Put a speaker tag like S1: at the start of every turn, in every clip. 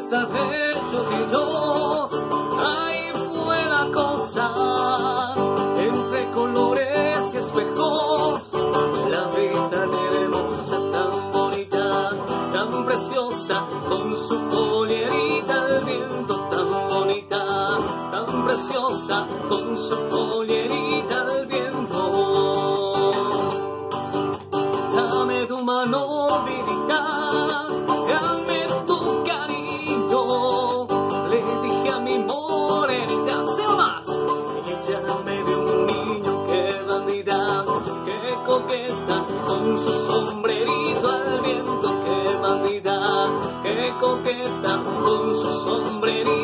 S1: está dentro de dos, ahí fue la cosa, entre colores y espejos, la vida tan hermosa, tan bonita, tan preciosa, con su collerita al viento, tan bonita, tan preciosa, con su collerita al viento. Dame tu mano, vidita, dame su sombrerito al viento, qué bandida, qué coqueta con su sombrerito.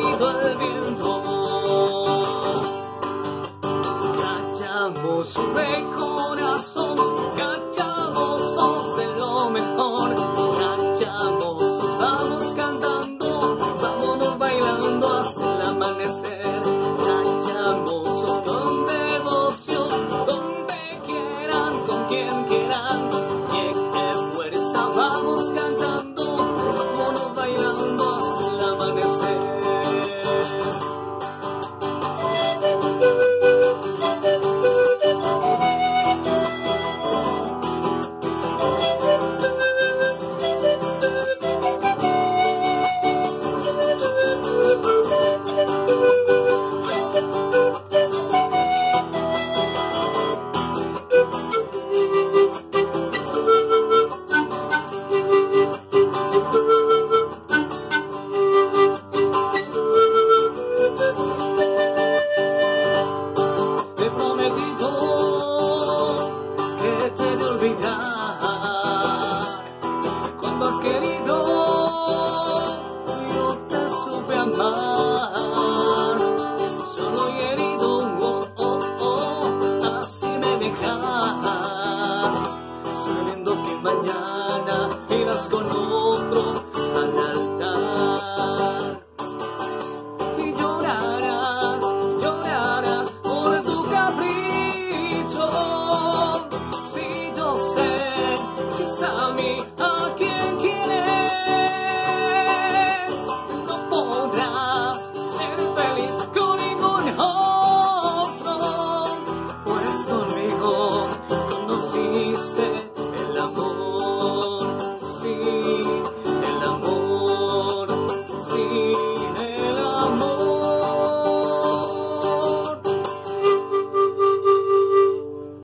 S1: sabiendo que mañana irás con otro al altar. Y llorarás, llorarás por tu capricho. Si yo sé, quizá mi usted.